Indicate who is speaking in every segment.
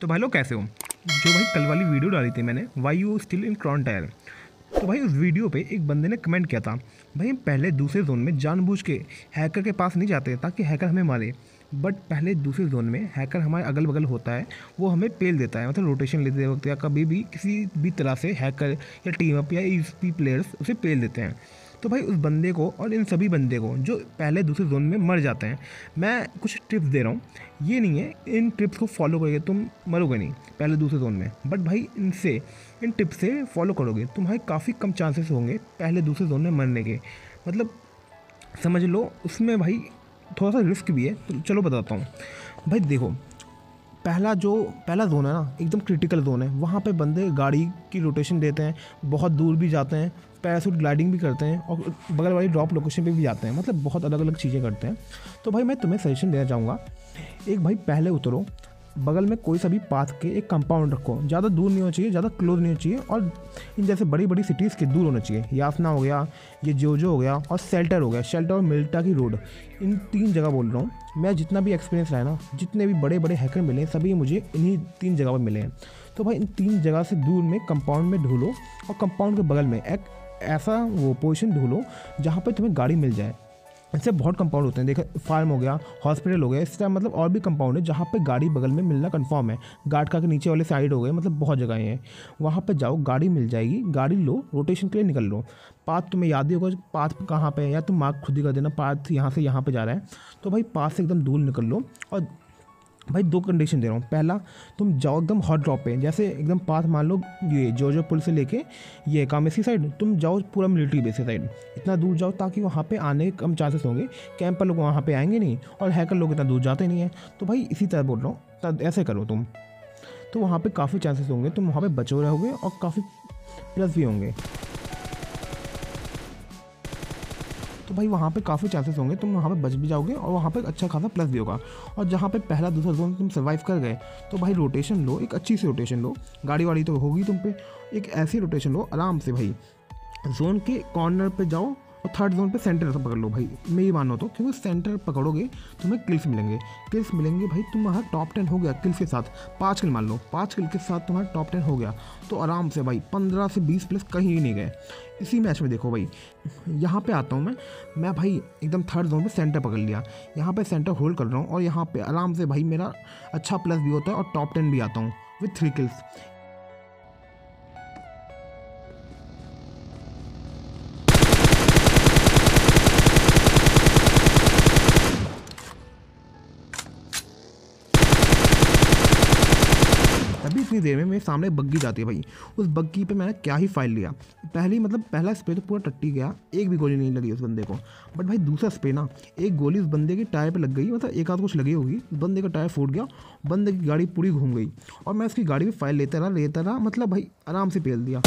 Speaker 1: तो भाई लोग कैसे हो? जो भाई कल वाली वीडियो डाली थी मैंने why you still in crown tier तो भाई उस वीडियो पे एक बंदे ने कमेंट किया था, भाई हम पहले दूसरे जोन में जानबूझ के हैकर के पास नहीं जाते ताकि हैकर हमें मारे बट पहले दूसरे जोन में हैकर हमारे अगल बगल होता है, वो हमें पेल देता है मतलब रोटेशन लेते वक्त या कभी भी किसी भी तरह से हैकर या टीम अप या ई प्लेयर्स उसे पेल देते हैं। तो भाई उस बंदे को और इन सभी बंदे को जो पहले दूसरे जोन में मर जाते हैं, मैं कुछ टिप्स दे रहा हूँ। ये नहीं है, इन टिप्स को फॉलो करोगे तुम, मरोगे नहीं, पहले दूसरे जोन में। बट भाई इनसे, इन टिप्स से फॉलो करोगे, तुम्हारे काफ़ी कम चांसेस होंगे पहले दूसरे जोन में मरने के। मतलब समझ लो, उसमें भाई थोड़ा सा रिस्क भी है तो चलो बताता हूँ। भाई देखो पहला जो, पहला जोन है ना, एकदम क्रिटिकल जोन है। वहाँ पे बंदे गाड़ी की रोटेशन देते हैं, बहुत दूर भी जाते हैं पैरासूट ग्लाइडिंग भी करते हैं और बगल वाली ड्रॉप लोकेशन पे भी जाते हैं। मतलब बहुत अलग अलग चीज़ें करते हैं। तो भाई मैं तुम्हें सजेशन देना चाहूँगा। एक भाई पहले उतरो बगल में कोई सा भी पाथ के एक कंपाउंड रखो। ज़्यादा दूर नहीं होना चाहिए, ज़्यादा क्लोज नहीं होना चाहिए और इन जैसे बड़ी बड़ी सिटीज़ के दूर होना चाहिए। यासना हो गया, ये जोजो हो गया और शेल्टर हो गया शेल्टर और मिल्टा की रोड इन तीन जगह बोल रहा हूँ। मैं जितना भी एक्सपीरियंस रहा है ना, जितने भी बड़े बड़े हैकर मिले हैं सभी मुझे इन्हीं तीन जगह पर मिले हैं। तो भाई, इन तीन जगह से दूर में कंपाउंड में ढूलो और कंपाउंड के बगल में एक ऐसा वो पोजिशन ढूलो जहाँ पर तुम्हें गाड़ी मिल जाए। ऐसे बहुत कंपाउंड होते हैं। देखो फार्म हो गया हॉस्पिटल हो गया इस तरह मतलब और भी कंपाउंड है, जहाँ पे गाड़ी बगल में मिलना कंफर्म है। गार्ड का के नीचे वाले साइड हो गए मतलब बहुत जगह हैं। वहाँ पे जाओ, गाड़ी मिल जाएगी, गाड़ी लो रोटेशन के लिए निकल लो। पाथ तुम्हें याद ही होगा पाथ कहाँ पे है? या तुम मार्क खुद ही कर देना पाथ यहाँ से यहाँ पर जा रहा है। तो भाई पाथ से एकदम दूर निकल लो और भाई दो कंडीशन दे रहा हूँ। पहला, तुम जाओ एकदम हॉट ड्रॉप पे, जैसे एकदम पास मान लो ये जो जो पुल से लेके ये कामेसी साइड तुम जाओ पूरा मिलिट्री बेस साइड इतना दूर जाओ ताकि वहाँ पे आने के कम चांसेस होंगे। कैंप पर लोग वहाँ पे आएँगे नहीं और हैकर लोग इतना दूर जाते नहीं हैं। तो भाई इसी तरह बोल रहा हूँ ऐसे करो तुम। तो वहाँ पर काफ़ी चांसेस होंगे, तुम वहाँ पर बचो रहोगे और काफ़ी प्लस भी होंगे। भाई वहाँ पर काफ़ी चांसेस होंगे, तुम वहाँ पर बच भी जाओगे और वहाँ पर अच्छा खासा प्लस भी होगा। और जहाँ पर पहला, दूसरा जोन तुम सर्वाइव कर गए तो भाई रोटेशन लो, एक अच्छी सी रोटेशन लो। गाड़ी वाड़ी तो होगी तुम पे, एक ऐसी रोटेशन लो, आराम से भाई। जोन के कॉर्नर पर जाओ और थर्ड जोन पे सेंटर से पकड़ लो भाई। मेरी मानो तो क्योंकि सेंटर पकड़ोगे, तुम्हें किल्स मिलेंगे। किल्स मिलेंगे भाई, तुम्हारा टॉप टेन हो गया किल्स के साथ। पाँच किल मान लो, पाँच किल के साथ तुम्हारा टॉप टेन हो गया। तो आराम से भाई, पंद्रह से बीस प्लस कहीं ही नहीं गए। इसी मैच में देखो भाई, यहाँ पे आता हूँ मैं। मैं भाई, एकदम थर्ड जोन पे सेंटर पकड़ लिया। यहाँ पे सेंटर होल्ड कर रहा हूँ और यहाँ पे आराम से भाई मेरा अच्छा प्लस भी होता है और टॉप टेन भी आता हूँ विथ थ्री किल्स इतनी देर में मेरे सामने बग्गी जाती है भाई। उस बग्गी पे मैंने क्या ही फ़ाइल लिया। पहली मतलब पहला स्प्रे तो पूरा टट्टी गया, एक भी गोली नहीं लगी उस बंदे को। बट भाई दूसरा स्प्रे ना, एक गोली उस बंदे के टायर पर लग गई मतलब एक आध कुछ लगी होगी। उस बंदे का टायर फूट गया, बंदे की गाड़ी पूरी घूम गई। और मैं उसकी गाड़ी में फ़ाइल लेता रहा लेता रहा मतलब भाई आराम से पेल दिया।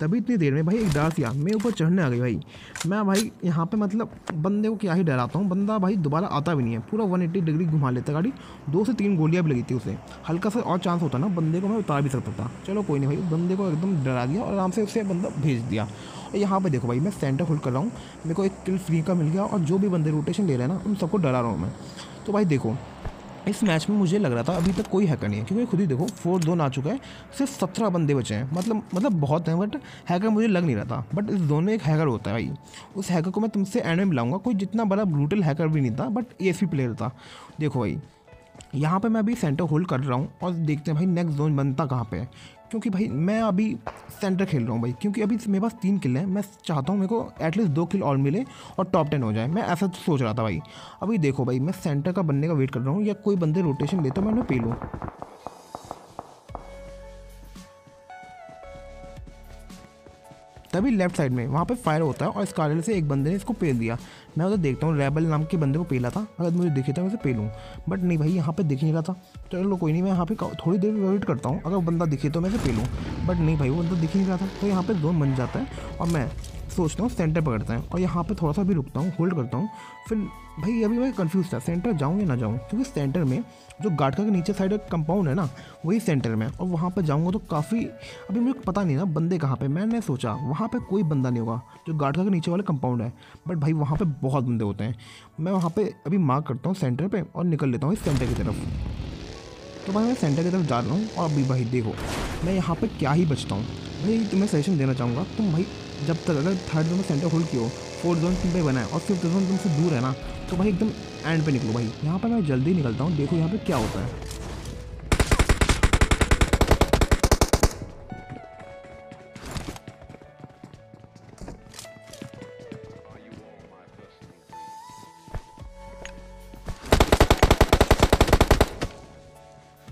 Speaker 1: तभी इतनी देर में भाई एक डांस किया मैं ऊपर चढ़ने आ गई भाई। मैं भाई यहाँ पे मतलब बंदे को क्या ही डराता हूँ, बंदा भाई दोबारा आता भी नहीं है। पूरा 180 डिग्री घुमा लेता गाड़ी, दो से तीन गोलियाँ भी लगी थी उसे। हल्का सा और चांस होता ना, बंदे को मैं उतार भी सकता था। चलो कोई नहीं भाई, बंदे को एकदम डरा दिया और आराम से उसे बंदा भेज दिया। और यहाँ पर देखो भाई, मैं सेंटर होल्ड कर रहा हूँ, मेरे को एक किल फ्री का मिल गया और जो भी बंदे रोटेशन ले रहे हैं ना, उन सबको डरा रहा हूँ मैं। तो भाई देखो इस मैच में मुझे लग रहा था अभी तक कोई हैकर नहीं है, क्योंकि खुद ही देखो फोर जोन आ चुका है, सिर्फ़ सत्रह बंदे बचे हैं। मतलब मतलब बहुत हैं बट हैकर मुझे लग नहीं रहा था। बट इस जोन में एक हैकर होता है भाई। उस हैकर को मैं तुमसे एंड में मिलाऊँगा कोई जितना बड़ा ब्रूटल हैकर भी नहीं था बट ए प्लेयर था। देखो भाई, यहाँ पे मैं अभी सेंटर होल्ड कर रहा हूँ और देखते हैं भाई नेक्स्ट जोन बनता कहाँ पे क्योंकि भाई, मैं अभी सेंटर खेल रहा हूँ भाई, क्योंकि अभी मेरे पास तीन किल हैं। मैं चाहता हूँ मेरे को एटलीस्ट दो किल और मिले और टॉप टेन हो जाए। मैं ऐसा सोच रहा था भाई। अभी देखो भाई, मैं सेंटर का बनने का वेट कर रहा हूँ या कोई बंदे रोटेशन ले तो मैं उन्हें पी लूँ। तभी लेफ़्ट साइड में। वहाँ पर फायर होता है और कारण से एक बंदे ने इसको पेल दिया। मैं उधर देखता हूँ रेबल नाम के बंदे को पेला था। अगर मुझे दिखे था मैं उसे पेलूँ। बट नहीं भाई, यहाँ पर दिख नहीं रहा था। चलो कोई नहीं, मैं यहाँ पे थोड़ी देर वेट करता हूँ। अगर बंदा दिखे तो मैं इसे पेलूँ। बट नहीं भाई, वो बंदा दिख नहीं रहा था। तो यहाँ पे जोन बन जाता है। और मैं सोचता हूँ सेंटर पकड़ते हैं और यहाँ पे थोड़ा सा भी रुकता हूँ होल्ड करता हूँ, फिर भाई अभी मैं कंफ्यूज था सेंटर जाऊँ या ना जाऊँ? क्योंकि सेंटर में जो गाटका के नीचे साइड कंपाउंड है ना, वही सेंटर में और वहाँ पर जाऊँगा तो काफ़ी, अभी मुझे पता नहीं ना बंदे कहाँ पर मैंने सोचा वहाँ पर कोई बंदा नहीं होगा जो गाटका के नीचे वाले कंपाउंड है बट भाई वहाँ पर बहुत बंदे होते हैं। मैं वहाँ पर अभी मार्क करता हूँ सेंटर पर और निकल लेता हूँ इस सेंटर की तरफ़। तो भाई मैं सेंटर की तरफ़ जा रहा हूँ और अभी भाई देखो, मैं यहाँ पर क्या ही बचता हूँ। भाई तुम्हें सजेशन देना चाहूँगा, तुम भाई जब तक अगर थर्ड जोन में सेंटर होल्ड किया हो फोर्थ जोन तुम पे बना है, और फिफ्थ जोन तुमसे दूर है ना तो भाई एकदम एंड पे निकलो भाई। यहाँ पर मैं जल्दी निकलता हूँ, देखो यहाँ पे क्या होता है।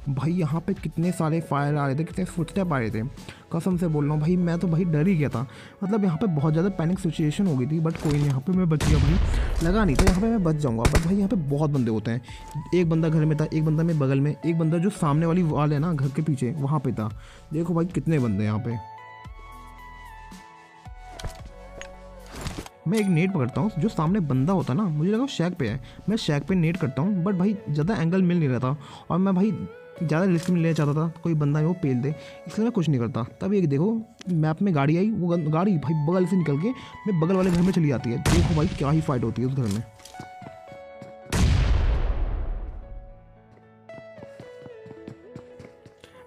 Speaker 1: भाई यहाँ पे कितने सारे फायर आ रहे थे, कितने फुटस्टेप आ रहे थे। कसम से बोल रहा हूँ, भाई, मैं तो भाई डर ही गया था। मतलब यहाँ पे बहुत ज़्यादा पैनिक सिचुएशन हो गई थी बट कोई नहीं, यहाँ पे मैं बच गया भाई। लगा नहीं था, यहाँ पे मैं बच जाऊँगा बट भाई यहाँ पे बहुत बंदे होते हैं। एक बंदा घर में था, एक बंदा मेरे बगल में, एक बंदा जो सामने वाली वाल है ना, घर के पीछे, वहाँ पे था। देखो भाई, कितने बंदे यहाँ पे। मैं एक नेट पकड़ता हूँ, जो सामने बंदा होता ना, मुझे लगा शैक पे है। मैं शैक पे नेट करता हूँ बट भाई, ज़्यादा एंगल मिल नहीं रहा था। और मैं भाई ज़्यादा रिस्क में लेना चाहता था, कोई बंदा है वो पेल दे, इसलिए मैं कुछ नहीं करता। तब एक देखो मैप में गाड़ी आई, वो गाड़ी भाई बगल से निकल के मैं बगल वाले घर में चली जाती है। देखो भाई क्या ही फाइट होती है उस घर में।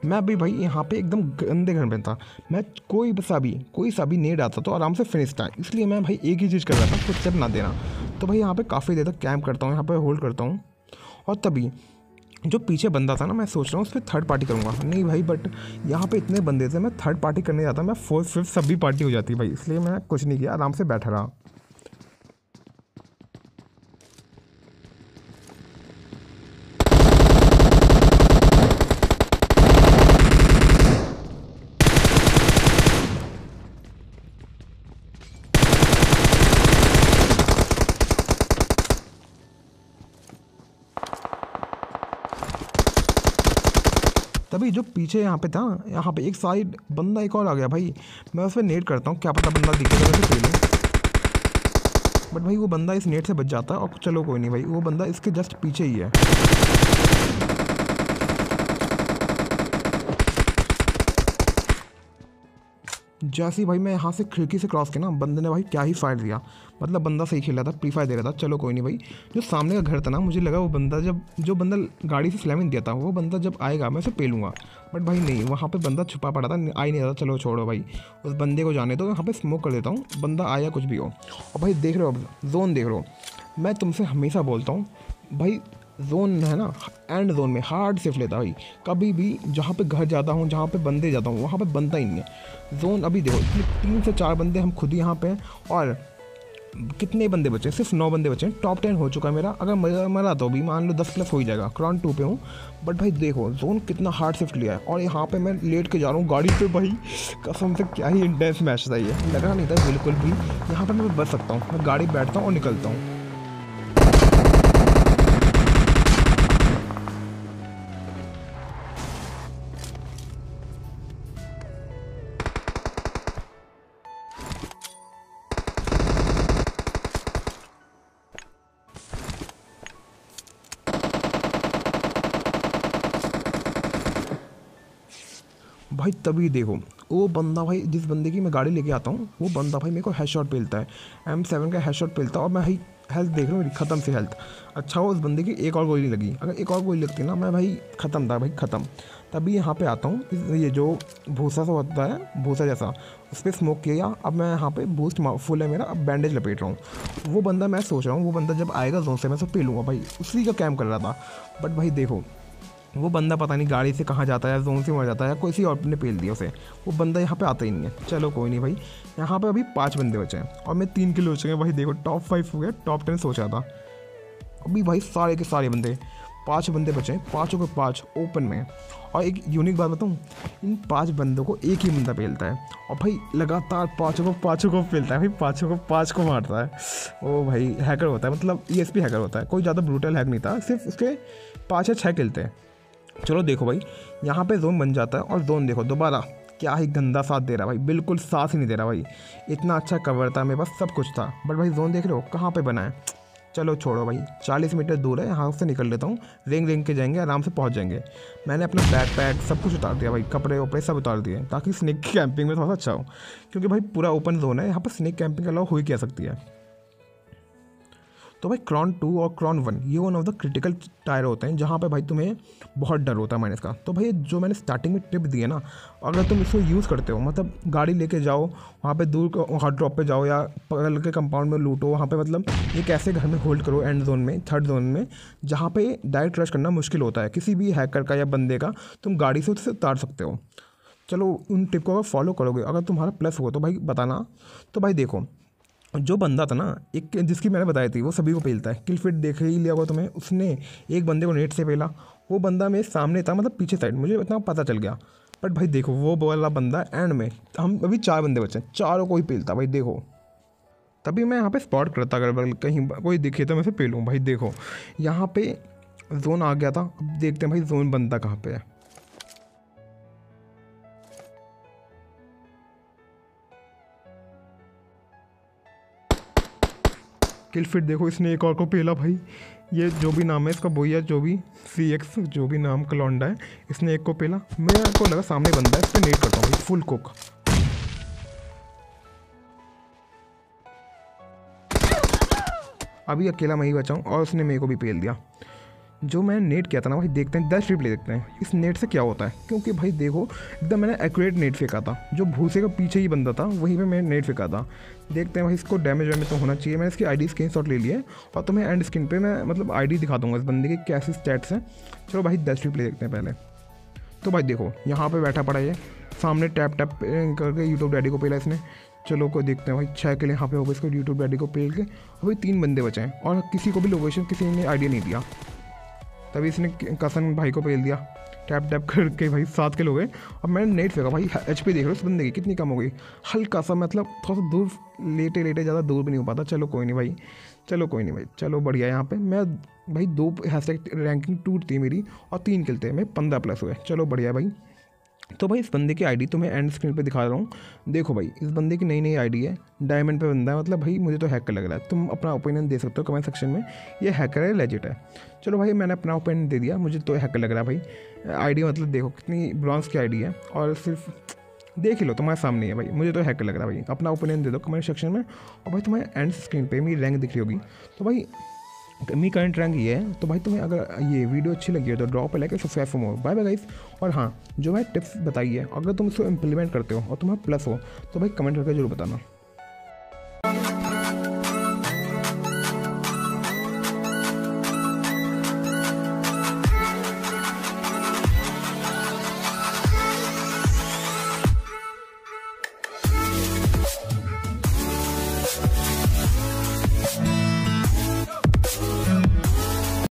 Speaker 1: मैं अभी भाई यहाँ पे एकदम गंदे घर में था। मैं कोई सा भी कोई सा भी नेड आता तो आराम से फिनिश था। इसलिए मैं भाई एक ही चीज़ कर रहा था, कुछ स्टेप ना देना। तो भाई यहाँ पे काफ़ी देर तक कैंप करता हूँ, यहाँ पे होल्ड करता हूँ। और तभी जो पीछे बंदा था ना, मैं सोच रहा हूँ उस पर थर्ड पार्टी करूँगा। नहीं भाई बट यहाँ पे इतने बंदे थे, मैं थर्ड पार्टी करने जाता, मैं फोर्थ फिफ्थ सब भी पार्टी हो जाती भाई, इसलिए मैं कुछ नहीं किया, आराम से बैठा रहा। तभी जो पीछे यहाँ पे था, यहाँ पे एक साइड बंदा एक और आ गया भाई। मैं उस पर नेट करता हूँ, क्या पता बंदा दिखेगा वैसे पहले बट भाई वो बंदा इस नेट से बच जाता है और चलो कोई नहीं भाई, वो बंदा इसके जस्ट पीछे ही है। जैसे भाई मैं यहाँ से खिड़की से क्रॉस किया ना, बंदे ने भाई क्या ही फायर दिया। मतलब बंदा सही खेल रहा था प्री फायर दे रहा था। चलो कोई नहीं भाई। जो सामने का घर था ना, मुझे लगा वो बंदा जब, जो बंदा गाड़ी से स्लैमिंग दिया था, वो बंदा जब आएगा, मैं उसे पेलूँगा। बट भाई नहीं, वहाँ पर बंदा छुपा पड़ा था आ ही नहीं रहा चलो छोड़ो भाई, उस बंदे को जाने दो तो यहाँ पर स्मोक कर देता हूँ, बंदा आया कुछ भी हो। और भाई देख रहे हो जोन देख रहे हो। मैं तुमसे हमेशा बोलता हूँ, भाई जोन है ना एंड जोन में हार्ड सिर्फ़ लेता भाई। कभी भी जहाँ पे घर जाता हूँ, जहाँ पे बंदे जाता हूँ, वहाँ पे बनता ही नहीं है। जोन अभी देखो तीन से चार बंदे हम खुद ही यहाँ पे हैं और कितने बंदे बचे सिर्फ़ नौ बंदे बचे टॉप टेन हो चुका है मेरा। अगर मरा मरा तो भी मान लो दस प्लस हो ही जाएगा। क्राउन टू पे हूँ। बट भाई देखो जोन कितना हार्ड शिफ्ट लिया है। और यहाँ पे मैं लेट के जा रहा हूँ गाड़ी पे भाई। कसम से क्या ही इंटेंस मैच था ये। लगा नहीं था बिल्कुल भी। यहाँ पर मैं बच सकता हूँ। मैं गाड़ी बैठता हूँ और निकलता हूँ। भाई तभी देखो। वो बंदा भाई, जिस बंदे की मैं गाड़ी लेके आता हूँ, वो बंदा भाई मेरे को हेड शॉट पेलता है। एम सेवन का हेड शॉट पेलता है और मैं भाई हेल्थ देख रहा हूँ मेरी ख़त्म से हेल्थ अच्छा हो उस बंदे की एक और गोली लगी। अगर एक और गोली लगती ना, मैं भाई ख़त्म था भाई, ख़त्म। तभी यहाँ पे आता हूँ ये जो भूसा सा होता है, भूसा जैसा, उस पर स्मोक किया। अब मैं यहाँ पे बूस्ट फुल है मेरा, अब बैंडेज लपेट रहा हूँ। वो बंदा मैं सोच रहा हूँ, वो बंदा जब आएगा जोन से, मैं सब पी लूँगा भाई। उसी का कैम्प कर रहा था। बट भाई देखो वो बंदा पता नहीं गाड़ी से कहाँ जाता है जोन से मर जाता है कोई सी और ने पेल दिया उसे। वो बंदा यहाँ पे आता ही नहीं है। चलो कोई नहीं भाई। यहाँ पे अभी पाँच बंदे बचे हैं, और मैं तीन किलो हो चुके भाई देखो टॉप फाइव हो गया टॉप टेन सोचा था। अभी भाई सारे के सारे बंदे, पाँच बंदे बचे हैं, पाँचों के पाँच ओपन में और एक यूनिक बात बताऊँ, इन पाँच बंदों को एक ही बंदा पेलता है। और भाई लगातार पाँचों को पाँचों को पेलता है भाई, पाँचों को पाँच को मारता है। वो भाई हैकर होता है मतलब ईएसपी हैकर होता है। कोई ज़्यादा ब्रूटल हैक नहीं था, सिर्फ़ उसके पाँच या छः खेलते हैं। चलो देखो भाई, यहाँ पे जोन बन जाता है और जोन देखो दोबारा। क्या ही गंदा साथ दे रहा भाई, बिल्कुल साथ ही नहीं दे रहा भाई। इतना अच्छा कवर था, मेरे पास सब कुछ था। बट भाई जोन देख रहे हो, कहाँ पे बना है? चलो छोड़ो भाई, चालीस मीटर दूर है, यहाँ से निकल लेता हूँ। रेंग रेंग के जाएँगे, आराम से पहुँच जाएँगे। मैंने अपना बैग पैक सब कुछ उतार दिया भाई, कपड़े वपड़े सब उतार दिए, ताकि स्नैक कैंपिंग में थोड़ा सा अच्छा हो। क्योंकि भाई पूरा ओपन जोन है, यहाँ पर स्नैक कैंपिंग अलाउ हो ही क्या सकती है? तो भाई क्रॉन टू और क्रॉन वन ये one of the critical tier होते हैं, जहाँ पे भाई तुम्हें बहुत डर होता है माइनस का। तो भाई जो मैंने स्टार्टिंग में टिप दी है ना, अगर तुम इसको यूज़ करते हो मतलब गाड़ी लेके जाओ, वहाँ पे दूर हॉट ड्रॉप पे जाओ या बगल के कंपाउंड में लूटो, वहाँ पे मतलब एक ऐसे घर में होल्ड करो एंड जोन में थर्ड जोन में, जहाँ पे डायरेक्ट रश करना मुश्किल होता है। किसी भी हैकर का या बंदे का, तुम गाड़ी से उससे उतार सकते हो। चलो उन टिप को अगर फॉलो करोगे, अगर तुम्हारा प्लस हो तो भाई बताना। तो भाई देखो जो बंदा था ना, एक जिसकी मैंने बताई थी, वो सभी को पेलता है। किल फिट देख ही लिया होगा तुम्हें। उसने एक बंदे को नेट से पेला। वो बंदा मेरे सामने था मतलब पीछे साइड। मुझे इतना पता चल गया। बट भाई देखो, वो वाला बंदा एंड में, हम अभी चार बंदे बचे चारों को ही पेलता, भाई देखो। तभी मैं यहाँ पे स्पॉट करता, अगर कहीं कोई दिखे तो मैं से पेलूँ। भाई देखो, यहाँ पे जोन आ गया था। अब देखते हैं भाई जोन बनता कहाँ पे है। किल फिट देखो इसने एक और को पेला भाई। ये जो भी नाम है, इसका बोया जो भी सी एक्स जो भी नाम कलौंडा है, इसने एक को पेला। मेरे को लगा सामने बंदा है इस पर नेट करता हूँ फुल कोक अभी अकेला मैं ही बचाऊँ और उसने मेरे को भी पेल दिया। जो मैंने नेट किया था ना, भाई, देखते हैं, दस रिप्ले देखते हैं। इस नेट से क्या होता है? क्योंकि भाई, देखो, एकदम मैंने एक्यूरेट नेट फेंका था। जो भूसे का पीछे ही बंदा था, वहीं पे मैंने नेट फेंका था। देखते हैं, भाई, इसको डैमेज वैमेज तो होना चाहिए। मैंने इसकी आईडी स्क्रीन शॉट ले लिया और तुम्हें एंड स्क्रीन पर मैं मतलब आईडी दिखा दूँगा इस बंदे की कैसे स्टैट्स हैं। चलो, भाई, दस रिप्ले देखते हैं पहले। तो भाई, देखो, यहाँ पर बैठा पड़ा ये। सामने टैप टैप करके यूट्यूब डैडी को पेला इसने। चलो को देखते हैं, भाई छः के लिए यहाँ पे होगा इसको यूट्यूब डैडी को पेल के। अभी तीन बंदे बचे हैं और किसी को भी लोकेशन किसी ने आइडिया नहीं दिया। तभी इसने कसन भाई को पेल दिया टैप टैप करके भाई सात के गए। अब मैंने नेट फेंका। भाई एच पी देख रहे हो उस बंदे की कितनी कम हो गई। हल्का सा मतलब थोड़ा सा दूर, लेटे लेटे ज़्यादा दूर भी नहीं हो पाता। चलो कोई नहीं भाई। चलो कोई नहीं भाई। चलो बढ़िया यहाँ पे। मैं भाई दो हैशटैग रैंकिंग टूटती है मेरी और तीन खेलते हैं मैं पंद्रह प्लस हुए चलो बढ़िया भाई। तो भाई इस बंदे की आईडी तो मैं एंड स्क्रीन पे दिखा रहा हूँ। देखो भाई, इस बंदे की नई नई आईडी है डायमंड पे बंदा है मतलब भाई मुझे तो हैकर लग रहा है। तुम अपना ओपिनियन दे सकते हो कमेंट सेक्शन में, ये हैकर है लेजिट है। चलो भाई, मैंने अपना ओपिनियन दे दिया, मुझे तो हैकर लग रहा है भाई। आईडी मतलब देखो, कितनी ब्रॉन्स की आईडी है, और सिर्फ़, देख लो, तुम्हारे सामने है भाई, मुझे तो हैकर लग रहा है भाई। अपना ओपिनियन दे दो कमेंट सेक्शन में, और भाई तुम्हें एंड स्क्रीन पर मेरी रैंक दिख रही होगी। तो भाई मी करंट रैंक ये है तो भाई तुम्हें अगर ये वीडियो अच्छी लगी है तो ड्रॉप पर like subscribe for more bye bye guys और हाँ जो भाई टिप्स बताइए अगर तुम इसको इम्प्लीमेंट करते हो और तुम्हारा प्लस हो तो भाई कमेंट करके ज़रूर बताना।